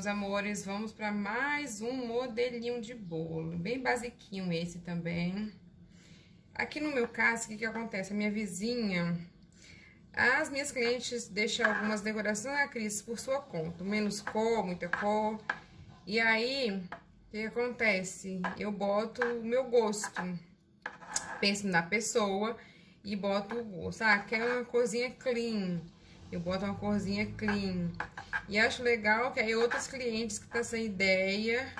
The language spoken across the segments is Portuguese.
Meus amores, vamos para mais um modelinho de bolo. Bem basiquinho esse também. Aqui no meu caso, o que que acontece? A minha vizinha, as minhas clientes deixam algumas decorações, ah, Cris, por sua conta. Menos cor, muita cor. E aí, o que acontece? Eu boto o meu gosto. Penso na pessoa e boto o gosto. Ah, quer uma corzinha clean eu boto uma corzinha clean. E acho legal que aí outros clientes que tá sem ideia,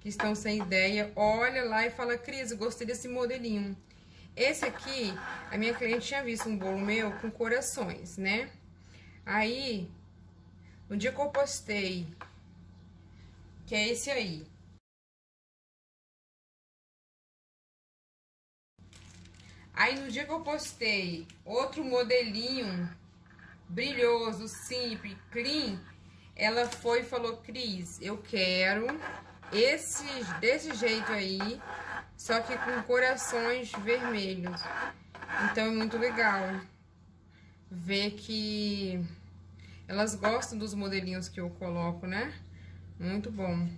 que estão sem ideia, olha lá e fala, Cris, gostei desse modelinho. Esse aqui, a minha cliente tinha visto um bolo meu com corações, né? Aí, no dia que eu postei, que é esse aí. Aí, no dia que eu postei outro modelinho brilhoso, simples, clean, ela foi e falou, Cris, eu quero esse, desse jeito aí, só que com corações vermelhos. Então é muito legal ver que elas gostam dos modelinhos que eu coloco, né? Muito bom.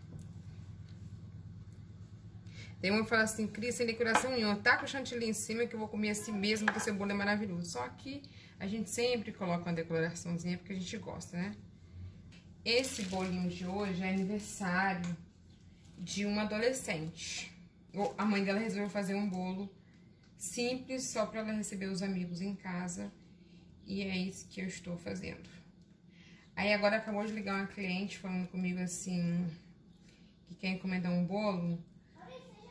Tem uma que fala assim, Cris, sem decoração nenhuma, tá com chantilly em cima que eu vou comer assim mesmo, que seu bolo é maravilhoso. Só que a gente sempre coloca uma decoraçãozinha porque a gente gosta, né? Esse bolinho de hoje é aniversário de uma adolescente. A mãe dela resolveu fazer um bolo simples só para ela receber os amigos em casa. E é isso que eu estou fazendo. Aí agora acabou de ligar uma cliente falando comigo assim que quer encomendar um bolo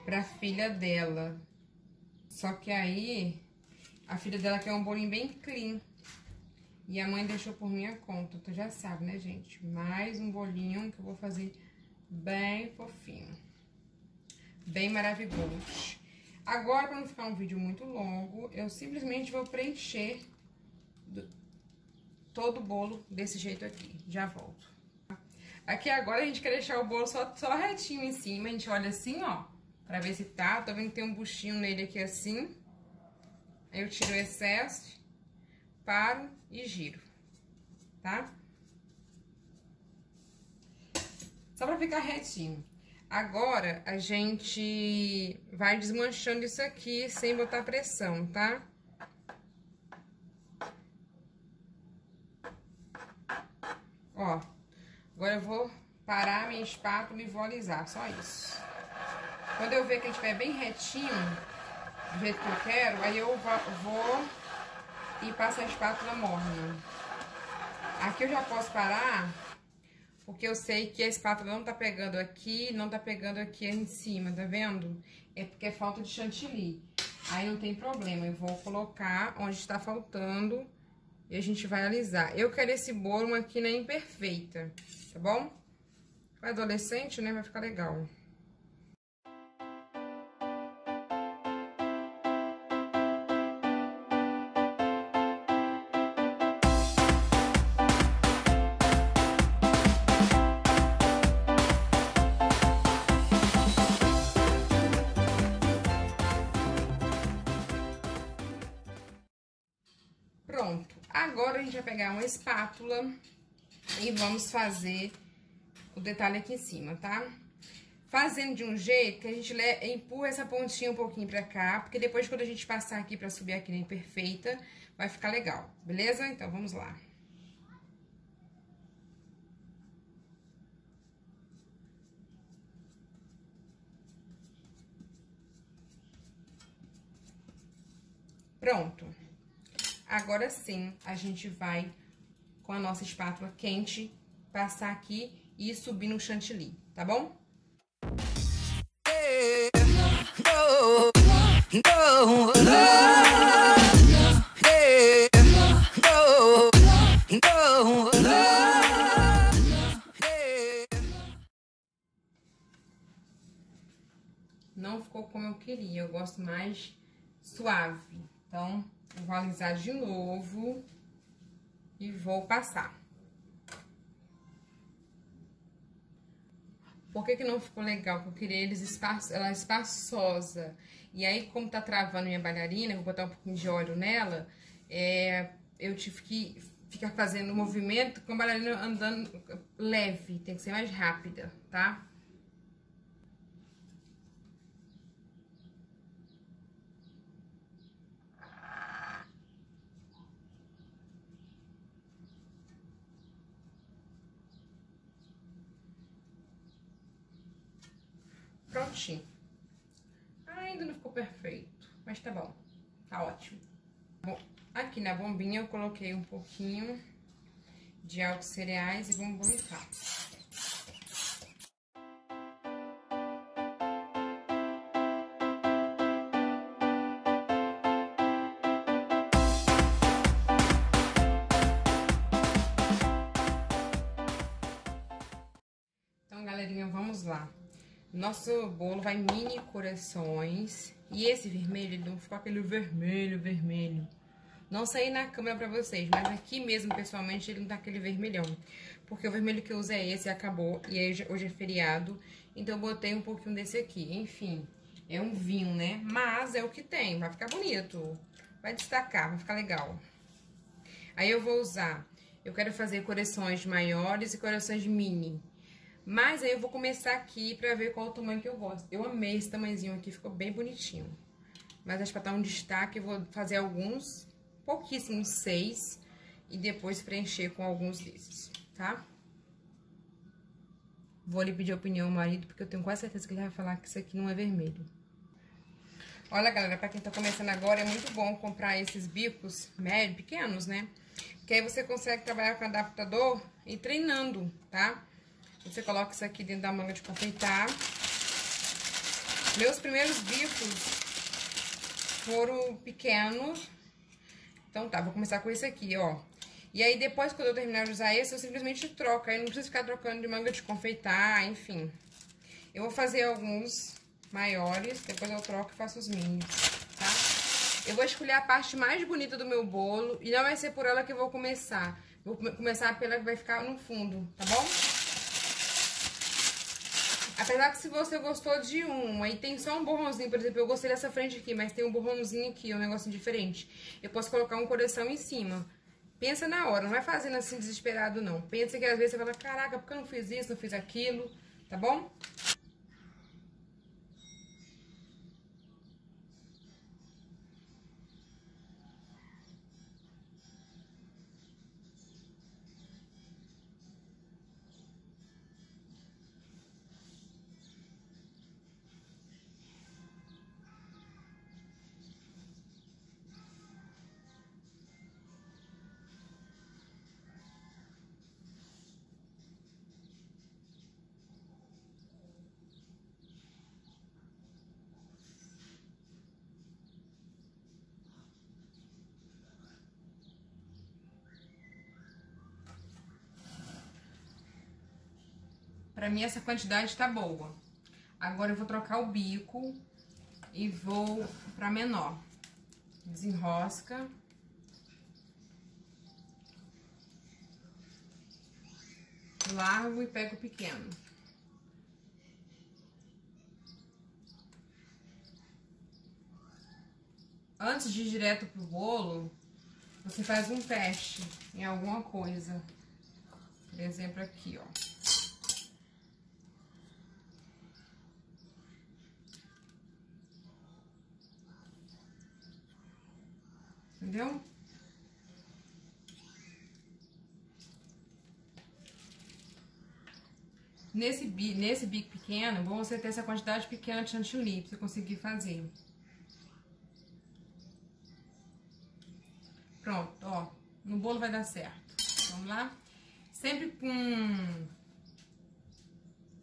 pra filha dela. Só que aí a filha dela quer um bolinho bem clean. E a mãe deixou por minha conta. Tu já sabe, né, gente? Mais um bolinho que eu vou fazer bem fofinho. Bem maravilhoso. Agora, para não ficar um vídeo muito longo, eu simplesmente vou preencher do, todo o bolo desse jeito aqui. Já volto. Aqui agora a gente quer deixar o bolo só, só retinho em cima. A gente olha assim, ó, pra ver se tá. Tô vendo que tem um buchinho nele aqui assim. Eu tiro o excesso, paro e giro, tá? Só pra ficar retinho. Agora, a gente vai desmanchando isso aqui sem botar pressão, tá? Ó, agora eu vou parar minha espátula e vou alisar, só isso. Quando eu ver que estiver bem retinho, do jeito que eu quero, aí eu vou e passo a espátula morna. Aqui eu já posso parar, porque eu sei que a espátula não tá pegando aqui, não tá pegando aqui em cima, tá vendo? É porque é falta de chantilly. Aí não tem problema, eu vou colocar onde está faltando e a gente vai alisar. Eu quero esse bolo aqui na imperfeita, tá bom? Para adolescente, né, vai ficar legal. Agora a gente vai pegar uma espátula e vamos fazer o detalhe aqui em cima, tá? Fazendo de um jeito que a gente empurra essa pontinha um pouquinho pra cá, porque depois quando a gente passar aqui pra subir aqui na imperfeita, vai ficar legal, beleza? Então, vamos lá. Pronto. Agora sim, a gente vai, com a nossa espátula quente, passar aqui e subir no chantilly, tá bom? Não ficou como eu queria, eu gosto mais suave. Então, vou alisar de novo e vou passar. Por que que não ficou legal? Porque eu queria eles espaço, ela espaçosa. E aí, como tá travando minha bailarina, vou botar um pouquinho de óleo nela, é, eu tive que ficar fazendo movimento com a bailarina andando leve, tem que ser mais rápida, tá? Prontinho. Ainda não ficou perfeito, mas tá bom. Tá ótimo. Bom, aqui na bombinha eu coloquei um pouquinho de álcool cereais e vamos borrifar. Então, galerinha, vamos lá. Nosso bolo vai mini corações. E esse vermelho, ele não ficou aquele vermelho, vermelho. Não saí na câmera pra vocês, mas aqui mesmo, pessoalmente, ele não tá aquele vermelhão. Porque o vermelho que eu uso é esse acabou. E hoje é feriado, então eu botei um pouquinho desse aqui. Enfim, é um vinho, né? Mas é o que tem, vai ficar bonito. Vai destacar, vai ficar legal. Aí eu vou usar, eu quero fazer corações maiores e corações mini. Mas aí eu vou começar aqui pra ver qual o tamanho que eu gosto. Eu amei esse tamanhozinho aqui, ficou bem bonitinho. Mas acho que pra dar um destaque, eu vou fazer alguns, pouquíssimos, seis. E depois preencher com alguns desses, tá? Vou lhe pedir opinião ao marido, porque eu tenho quase certeza que ele vai falar que isso aqui não é vermelho. Olha, galera, pra quem tá começando agora, é muito bom comprar esses bicos médios, pequenos, né? Que aí você consegue trabalhar com adaptador e treinando, tá? Você coloca isso aqui dentro da manga de confeitar. Meus primeiros bicos foram pequenos. Então tá, vou começar com esse aqui, ó. E aí depois, quando eu terminar de usar esse, eu simplesmente troco. Aí não precisa ficar trocando de manga de confeitar, enfim. Eu vou fazer alguns maiores, depois eu troco e faço os mini, tá? Eu vou escolher a parte mais bonita do meu bolo e não vai ser por ela que eu vou começar. Vou começar pela que vai ficar no fundo, tá bom? Apesar que se você gostou de um, aí tem só um borrãozinho, por exemplo, eu gostei dessa frente aqui, mas tem um borrãozinho aqui, um negocinho diferente. Eu posso colocar um coração em cima. Pensa na hora, não vai fazendo assim desesperado, não. Pensa que às vezes você fala, caraca, por que eu não fiz isso, não fiz aquilo, tá bom? Pra mim essa quantidade tá boa. Agora eu vou trocar o bico e vou pra menor. Desenrosca. Largo e pego o pequeno. Antes de ir direto pro bolo, você faz um teste em alguma coisa. Por exemplo, aqui, ó. Entendeu? Nesse, nesse bico pequeno, bom você ter essa quantidade pequena de chantilly pra você conseguir fazer. Pronto, ó. No bolo vai dar certo. Vamos lá? Sempre com...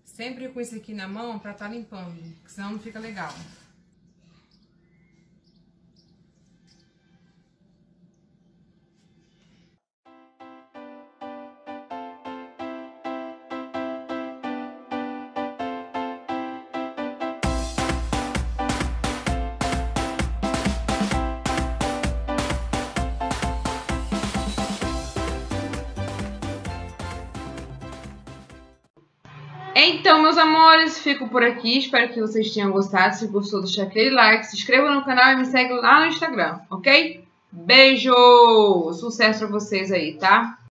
Sempre com isso aqui na mão pra tá limpando, senão não fica legal. Então, meus amores, fico por aqui. Espero que vocês tenham gostado. Se gostou, deixa aquele like, se inscreva no canal e me segue lá no Instagram, ok? Beijo! Sucesso pra vocês aí, tá?